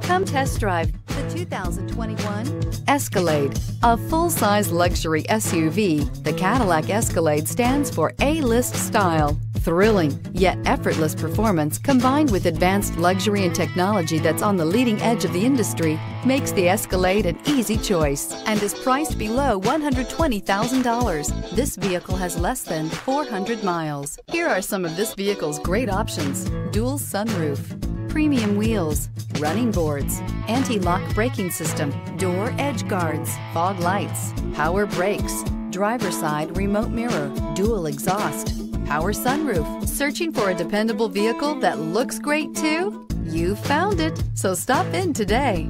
Come test drive the 2021 Escalade. A full-size luxury SUV, the Cadillac Escalade stands for A-list style. Thrilling, yet effortless performance combined with advanced luxury and technology that's on the leading edge of the industry makes the Escalade an easy choice and is priced below $120,000. This vehicle has less than 400 miles. Here are some of this vehicle's great options. Dual sunroof, premium wheels, running boards, anti-lock braking system, door edge guards, fog lights, power brakes, driver side remote mirror, dual exhaust, power sunroof. Searching for a dependable vehicle that looks great too? You found it, so stop in today.